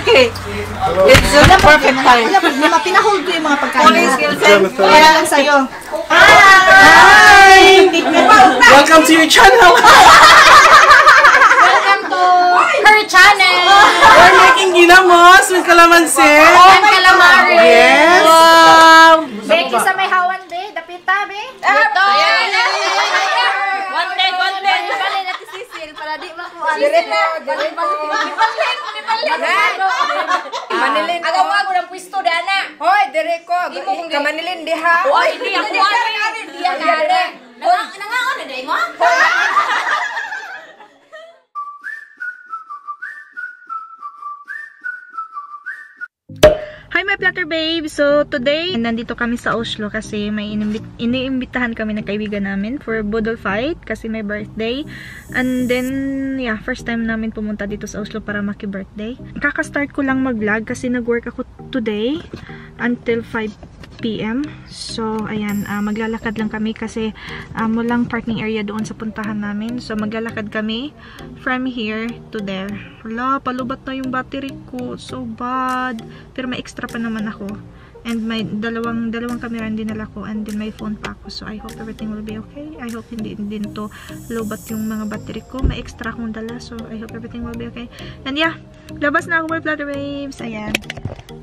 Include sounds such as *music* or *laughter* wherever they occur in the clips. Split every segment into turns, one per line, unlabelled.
okay. It's a perfect time.
Wala pinahold ko yung mga pagkain
Okay, skill set.
Kaya lang sa'yo.
Welcome to your channel.
Welcome to her channel.
We're making ginamos with calamansi.
And calamari.
Yes.
Wow. Becky sa may hawan, be. Dapita, be. Ito. One day, one day. Balik natin sisil para di makuha. Sisil na. Balik, balik.
Manilin. Agaw ako ng pwesto dana. Hoy, dire ko. Ka Manilin diha.
Oy, di ako ani.
Di ako
Babe! So today, nandito kami sa Oslo kasi may iniimbitahan kami ng kaibigan namin for Bodol Fight kasi may birthday. And then, yeah, first time namin pumunta dito sa Oslo para maki-birthday. Kaka-start ko lang mag-vlog kasi nag-work ako today until 5 p.m. So, ayan, ah, maglalakad lang kami kasi um, walang parking area doon sa puntahan namin. So, maglalakad kami from here to there. Wala, palubat na yung battery ko. So bad. Pero may extra pa naman ako. And may dalawang dalawang camera din dinala ko and then may phone pa ako. So I hope everything will be okay. I hope hindi din to lobat yung mga battery ko. May extra akong dala. So I hope everything will be okay. And yeah, labas na ako my Flutter Waves. Ayan.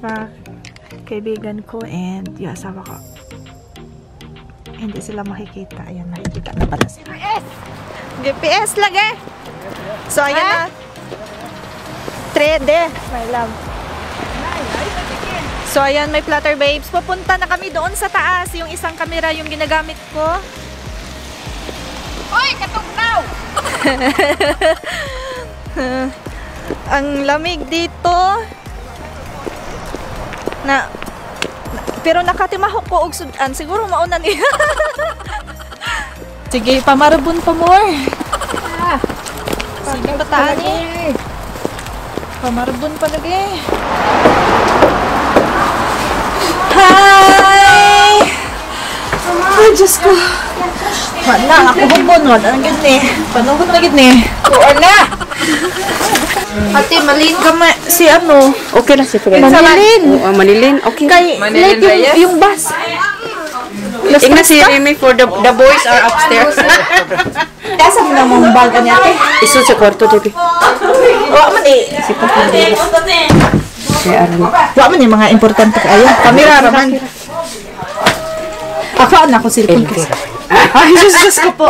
Pa kaibigan ko and yung asawa ko. Hindi sila makikita. Ayan, nakikita na pala sila. GPS lagi! So, ayan na. 3D, my love. So, ayan, may flutter babes. Pupunta na kami doon sa taas. Yung isang camera yung ginagamit ko.
Hoy, katugnaw. *laughs*
Ang lamig dito. Na, pero nakatimahok ko og sudan. Siguro mauna niya. *laughs* Sige, pamarabon pa more. Sige, bataan eh. Pamarabon pa lagi. Hi! Ay, Diyos ko. Wala, ako humbon. Wala na gid ni. Panugot na gid ni.
Wala.
Ate, malin ka ma si ano?
Okay na si Fred.
Manilin.
Oo, Manilin. Okay.
Kay, late yung, yung bus.
Tingnan si Remy for the the boys are upstairs. *laughs*
Kasa mo na mong baga niya, ate.
Isu sa kwarto dito.
Wa man eh.
Si Arno.
Wa man yung mga importante kayo. Kamera raman. Ako anak ko cellphone kasi. Ay, Diyos ko po.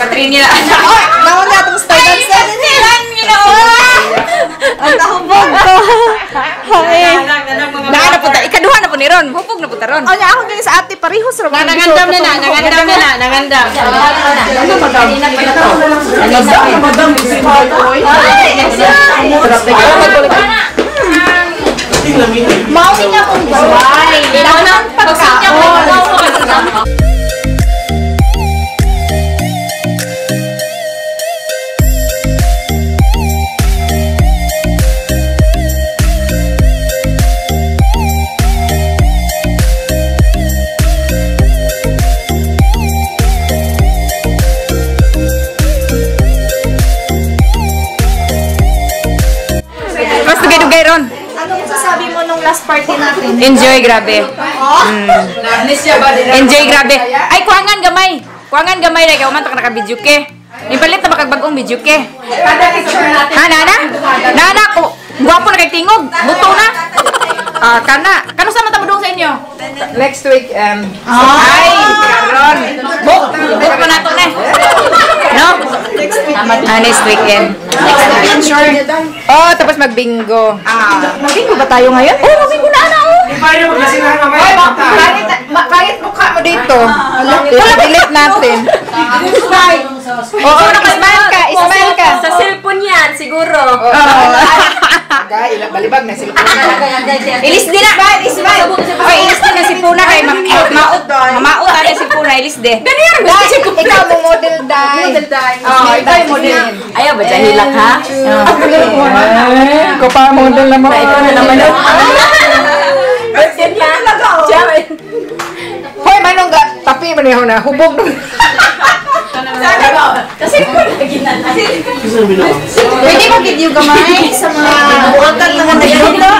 Katrina.
Naon na itong style dance na din eh. Ang nahubog ko. Ay.
Naa na punta. Ikaduha na po ni Ron. Hupog na punta Ron.
O niya ako din sa ate, parehos raman.
Nangandam na na, nangandam na na, nangandam.
Mauni
Enjoy, grabe. Mm. Enjoy, grabe. Ay, kuangan gamay. Kuangan gamay na ikaw man ta naka-video ke. Ipalit na makagbagong video ke. Ha, nana? Nana ko. Gwapo na kay tingog. Buto na. Ah, kana. Kano sa mata mo sa inyo?
Next week, um,
Ay, karon. Buk, buk pa nato na. No? Ah, next weekend. Next weekend. Oh, tapos mag-bingo.
Mabingo ba tayo ngayon?
Oh, mabingo na ana oh. Ay, ma- pangit mukha mo dito. Wala delete natin. Oo, nakasmile ka. Ismile ka.
Sa cellphone yan, siguro. *laughs*
balibag na sila.
Ilis din na. Ismile. Oy, ilis din na si Puna kay ma- maut. Mamaut na si Puna, ilis din.
Ikaw mo model dai. Model dai.
Oh, ikaw yung model.
Ayaw ba dyan hilak ha?
Ko pa model naman.
Ikaw na naman. *laughs*
Birthday pa.
Hoy, manong ga, tapi man yun na, hubog nun.
Pwede mo video gamay sa mga buwatan na mga nagluto.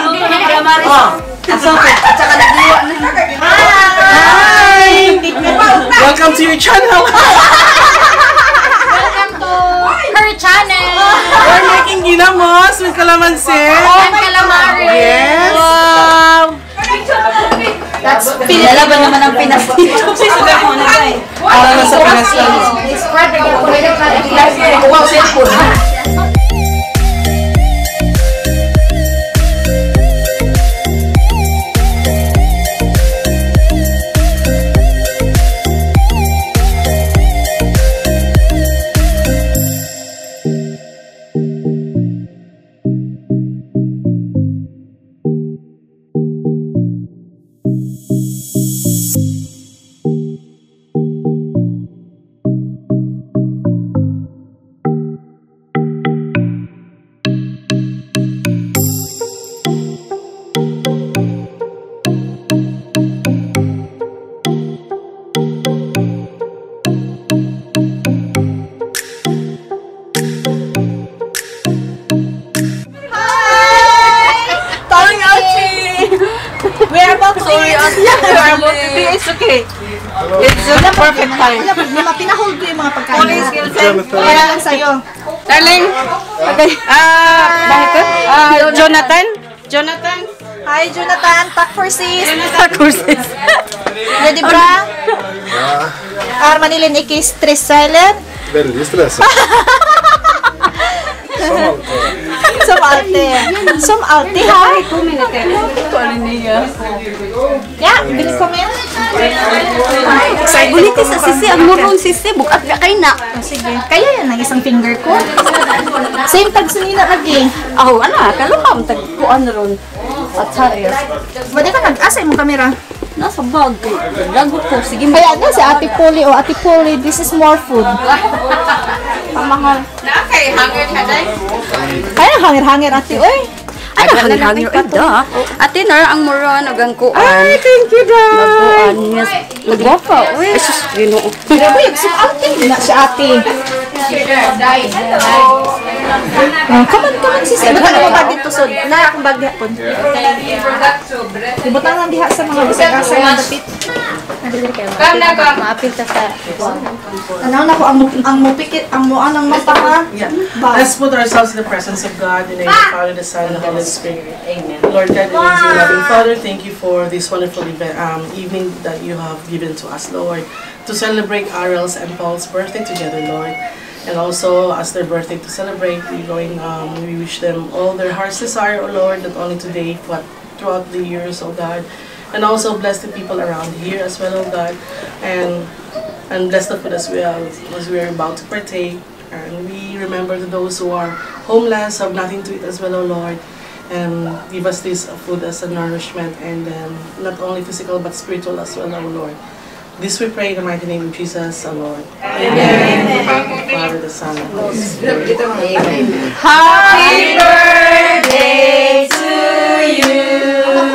Welcome to your channel.
Her channel.
We're making ginamos with calamansi.
And calamari.
Yes.
Pinalaban naman ang Pinas dito. *laughs*
Para sa Pinas. lang.
Calling The perfect time. Dapat naman pinahold ko yung mga pagkain. Police skills. Kaya lang sa'yo.
Darling. Okay. Ah, bakit? Ah, Jonathan. Jonathan.
Hi, Jonathan. Pack for sis.
Kursis.
Ready, bra? Armanilin iki stress silent.
Väldigt stressad.
Som alltid. Som alltid, ha? Ja, bilis ko men.
Bulitis sa sisi, ang muron sisi, bukat ka kay na.
Sige. Kaya yan ang isang finger ko. Same tag sinina lagi.
Aw, ana, kalukam, tagkuan ron. At sayas.
Pwede ka nag-asay mo kamera.
Nasa bag. Lagot ko, sige.
Kaya na si Ate Polly o Ate Polly, this is more food. *laughs* Pamahal.
Okay, hunger ka day.
Kaya hangir-hangir ate, oy.
Ay. Ay, da. Ate, nar ang muron, agang kuan. Ay,
Thank you, Dad.
Kuan niya. Nagwafa. Uy, ay, sus, ginoo.
Grabe, yung ate. Na si ate. Oh, come on, come on, sis. Ibutang mo bag dito, sod. Na akong bag hapon. Ibutang lang diha sa mga bisag-asa ng dapit.
Let's put ourselves in the presence of God in the name of the Father, the Son, and the Holy Spirit. Amen. Lord God, amazing loving Father, thank you for this wonderful event, um, evening that you have given to us, Lord, to celebrate Ariel's and Paul's birthday together, Lord. And also, as their birthday to celebrate, we going, um, we wish them all their heart's desire, O Lord, not only today, but throughout the years, O God. And also bless the people around here as well, O God. And and bless the food as we are, as we are about to partake. And we remember to those who are homeless, have nothing to eat as well, O Lord. And give us this food as a nourishment and um, not only physical but spiritual as well, O Lord. This we pray in the mighty name of Jesus, our Lord. Amen. Father, the Son, and the Holy Spirit. Amen.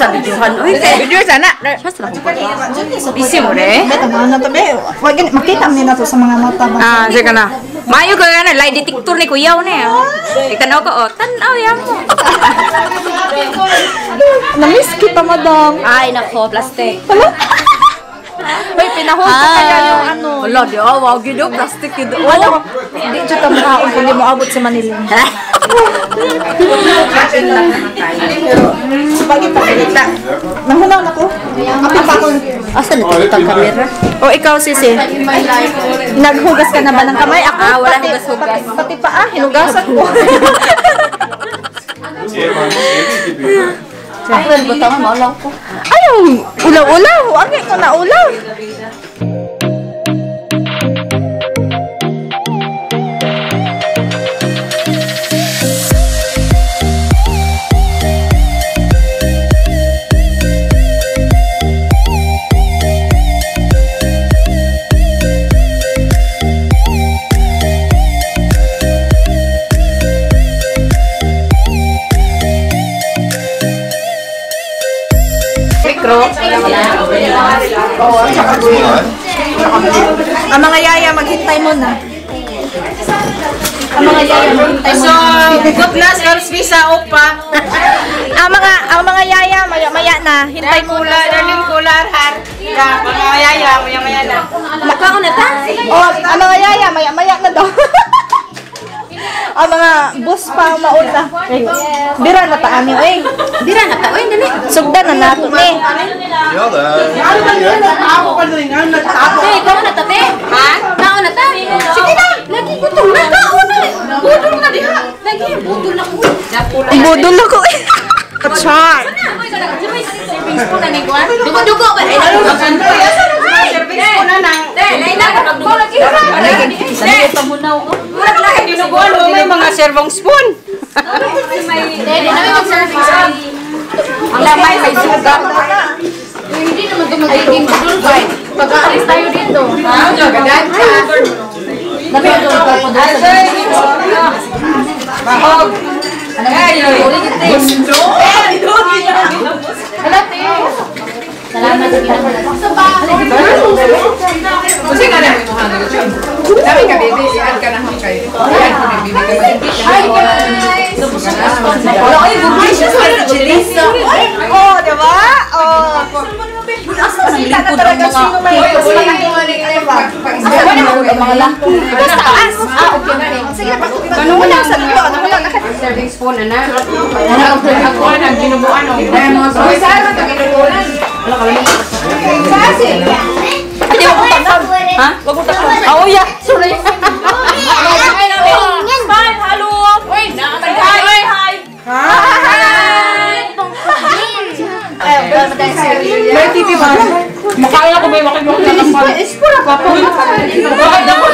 sa videohan. Uy, video sana. Busy mo re?
Bet, ang ano to, be. Wag, makita mo na to sa mga mata ba?
Ah, sige na. Mayo ka na, lie detector ni Kuyaw na eh. Ikanaw ko, oh, tanaw yan mo. *laughs*
Namiss kita, madam.
Ay, nako, plastic.
Uy, pinahol ko kaya yung ano.
Wala, di ah, wag yun, oh, plastic. Oh,
Ano? Hindi dyan ka makaon kung di mo abot sa Manila. *laughs* Bagay pa kita. Nahunaw na ko. Apit pa akong...
Asa na ang kamera?
O ikaw, Sisi. Naghugas ka na ba ng kamay? Ako,
Ah, wala
pati,
hugas-hugas.
Pati, pati pa ah, hinugasan ko. *laughs*
Ko.
Ayaw, ulaw-ulaw. Agay ko na ulaw. Ang mga yaya, maghintay mo na. Ang mga yaya, maghintay mo
So, good na, girls, visa, opa.
Ang mga, ang mga yaya, maya, maya na. Hintay mo
Kula, darling, kula, har. Ya, mga yaya, maya, maya na.
Makaon na ta? Oh, ang mga yaya, maya, maya na daw. *laughs* ang mga bus pa ang mauna. Dira na ta ani oy.
Dira na ta, oy, dali.
Sugdan na nato ni.
Det
Ano ba yun? Nagtapo ka rin. Ano nagtapo?
Te, ikaw na ta, te. Ha? Naon na ta. Sige na. Lagi gutom na. Naon na. Budol na diha. Lagi, budol na ko.
Budol ako eh.
Na ni Juan. Dugo-dugo ba? Ay,
Service ko na na.
Te, lain na ka magbo lagi. Te, pamunaw ko. Murag lang
Dinuguan mo, may mga servong spoon.
Di namin mag-serving spoon. Ang lamay may suga. Hindi naman ito magiging ba? Pag-aalis tayo dito. Ha? Gagad ka. Dami ito Bahog. Salamat sa ginagawa. Sa
Kasi nga namin mo hanggang siya. Sabi ka, baby, i-add ka na hang kayo. Ayan, kung may baby ka
Hi guys!
Wala ay bugay siya sa chelisa. Oh, di ba? Oh. Sila na talaga sino may
ka yung ano yung.
Ano mo mga lang?
Basta taas. Ah, okay, okay. Sige. Ano mo lang sa dulo? Ano mo lang?
Serving spoon, ana.
Ako ang ginubuan o. Uy, saan ka ginubuan?
Hindi mo takpan. Ha? Wag mo takpan. Oh, yeah. Sorry.
Smile, hello! Uy, nakatagay! Uy, hi!
May ba?
Makaya ko may mo na ng pala.
Ispura pa po.
Bakit ako?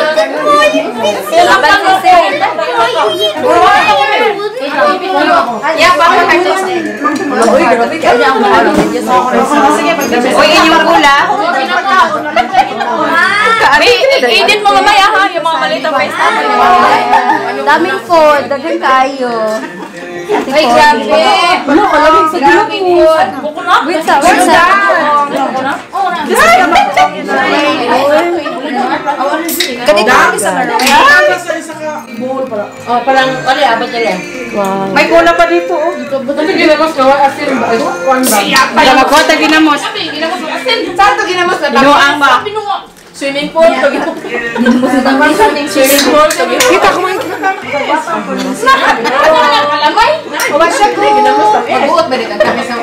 Yeah, baka kayo.
Uy, grabe ka.
Uy, inyong kula.
I-edit mo mamaya ha, yung mga malitang face
Daming food, dagang kayo.
Ay, grabe!
Ano ka lang sa dulo po?
Wait sa, wait sa.
Ganito kami sa Maroon.
Sa isa ka bowl pala.
Oh, parang, ano, abot nila. May kula pa dito, oh.
Ano ginamos ko? Asin ba? One ba?
Pala magkota ginamos.
Ginamos ko. Asin. Saan ito ginamos na?
Binuang ba?
Swimming pool. ginamos. Swimming pool. ginamos. Kita ko man.
Kalamay!
Mag-uot ba dito? Kami sa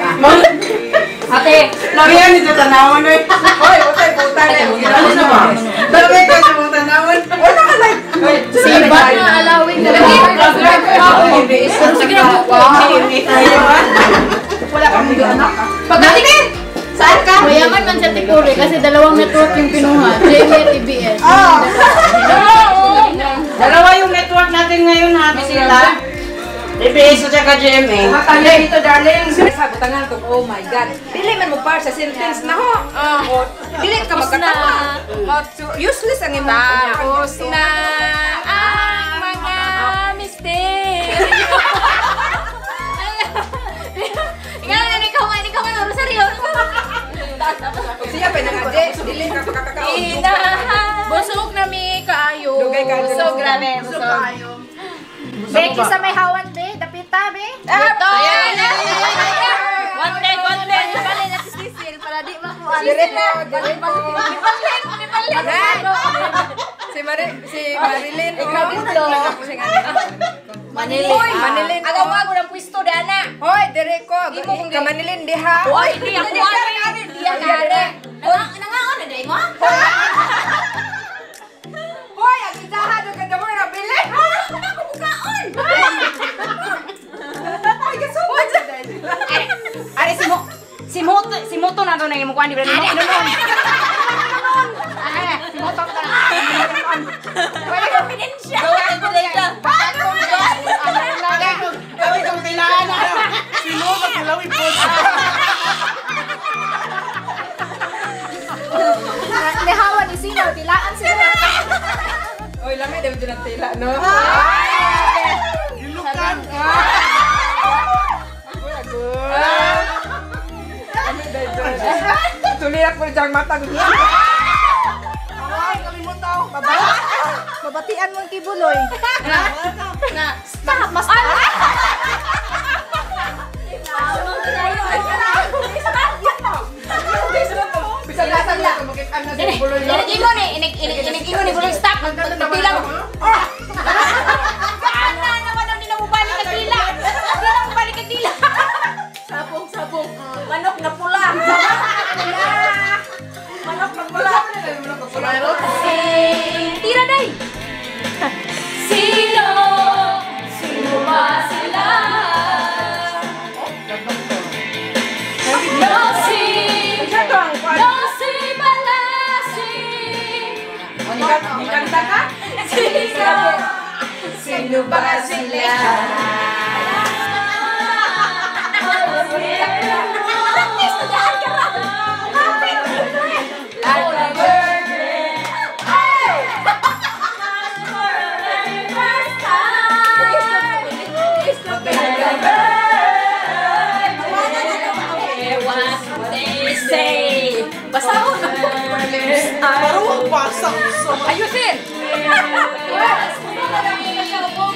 Ate,
Lariyan nito tanawan eh. Hoy, utay putay eh. Ano na ba? Dalawa ka sa mga tanawan. Wala ka like.
Siba na alawin na lang.
Sige na po.
Wala kang mga anak.
Pagdating!
Saan ka?
Mayaman siya tikuri kasi dalawang network yung pinuha. JB at TBS.
Dalawa yung network natin ngayon, ha, bisita. TBS at saka GMA.
Matanda dito, darling. Sabutangan ko, oh my God. Dili man mo par sa sentence na ho. Oh, dili ka magkatama. Oh, useless ang imong
Tapos na Busog, grabe, busog.
Becky sa may hawan, be. Dapita, be.
Ito! One day, one day.
Bali na si Cecil para di makuha.
Dili mo, dili mo.
Ipalik, ipalik.
Si Mari, si Marilyn.
Ikaw dito.
Manilin. Manilin.
Agaw mo ako ng pwisto, Dana.
Hoy, dire ko. Ka Manilin di ha.
Uy, hindi ako ano. Diyan na, Dana. Nangangon na, Day mo?
Hoy, ang isaha ka mo na bili.
Ako bukaon.
Ay, kasubod.
Ari, si Mo... Si Moto, si Moto na doon na yung mukha ni Brad. Ano nun? Si Moto ka. Wala kang pinensya. Gawa ko lang ka. Paano mo?
Dalawa kang kailangan na. Sino ka kilawin po?
May hawan ni Sino. Tilaan sila.
Oy, lamay daw dito ng tila, no?
Gilukan.
Tulirak mo dyan mata.
Babatian mo ang kibuloy.
Stop! Mas Sino ba sila? Basahon!
Parang pasang sa
Ayusin!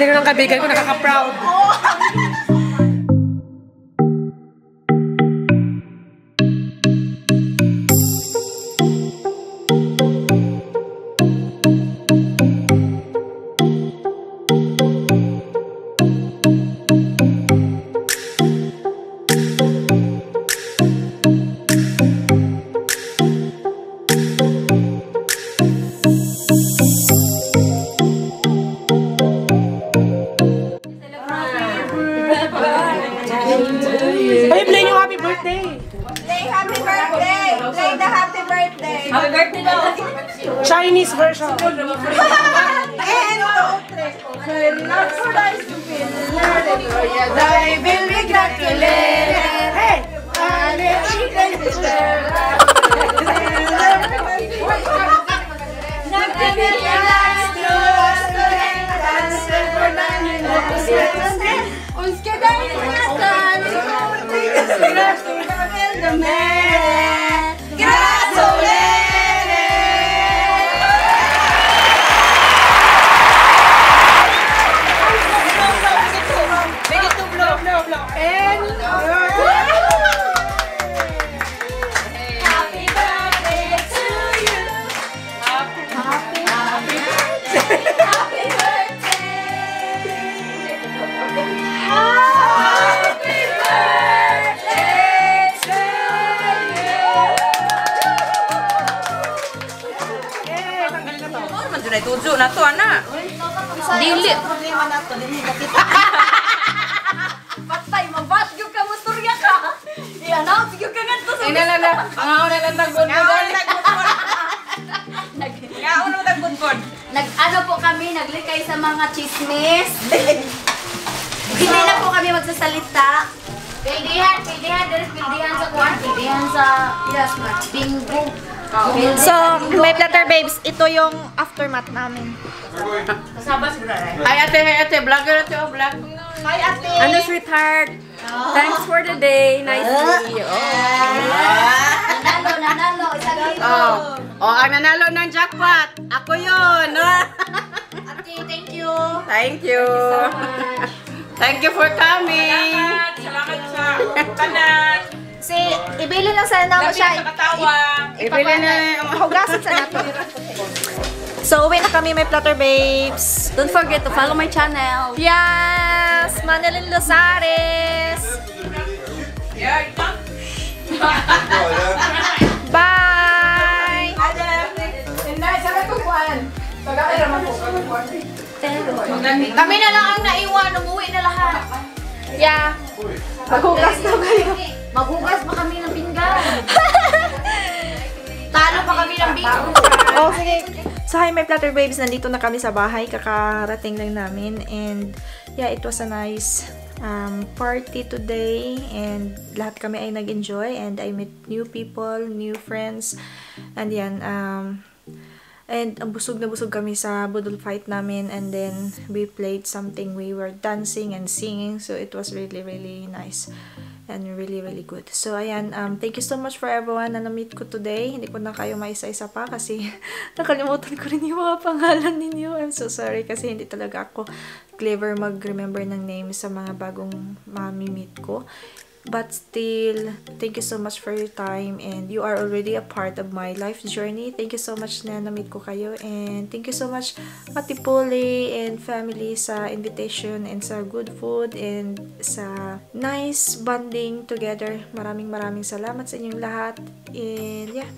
talino ng kaibigan ko, nakaka-proud. Chinese version.
And three. Not for nice to feel. I will be congratulated. *laughs*
ako na lang tagbunbun. Nga ako na tagbunbun.
Nag, ano po kami, naglikay sa mga chismis. Hindi na po kami magsasalita. Pildihan, pildihan, there is pildihan sa kwan, pildihan sa, yes, bingo.
So, may platter babes, ito yung aftermath namin.
Ay ate, ay ate, vlogger ate, oh, vlog.
Hi, ate.
Ano, sweetheart? Thanks for the day. Nice to meet you.
Nanalo, nanalo. Isang libo.
Oh. oh, ang nanalo ng jackpot. Ako yun. *laughs*
Ate, thank you.
Thank you. Thank you *laughs* for coming.
Salamat sa kanan.
Si, ibili lang sana namin siya.
katawa.
Ibili na
Hugasan sa nato. *laughs* So, uwi na kami, my Platter Babes.
Don't forget to follow my channel.
Yes! Manilyn Losares! Bye!
Kami na lang ang naiwan. Umuwi na lahat.
Yeah. Maghugas daw kayo.
Maghugas pa kami ng pinggan. *laughs* Talo pa kami ng bingo.
Oh, sige. So, hi, my Platter Babes. Nandito na kami sa bahay. Kakarating lang namin. And, yeah, it was a nice um, party today. And, lahat kami ay nag-enjoy. And, I met new people, new friends. And, yan, um, And ang busog na busog kami sa budol fight namin and then we played something. We were dancing and singing so it was really really nice and really really good. So ayan, um, thank you so much for everyone na na-meet ko today. Hindi ko na kayo maisa-isa pa kasi *laughs* nakalimutan ko rin yung mga pangalan ninyo. I'm so sorry kasi hindi talaga ako clever mag-remember ng names sa mga bagong mami-meet ko. But still, thank you so much for your time and you are already a part of my life journey. Thank you so much na na-meet ko kayo and thank you so much Ate Pole and family sa invitation and sa good food and sa nice bonding together. Maraming maraming salamat sa inyong lahat and yeah.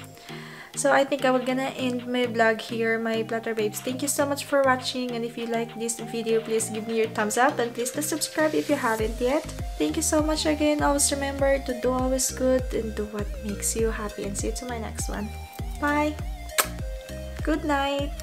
So I think I will gonna end my vlog here, my Platter Babes. Thank you so much for watching and if you like this video, please give me your thumbs up and please subscribe if you haven't yet. Thank you so much again. Always remember to do always good and do what makes you happy and see you to my next one. Bye! Good night!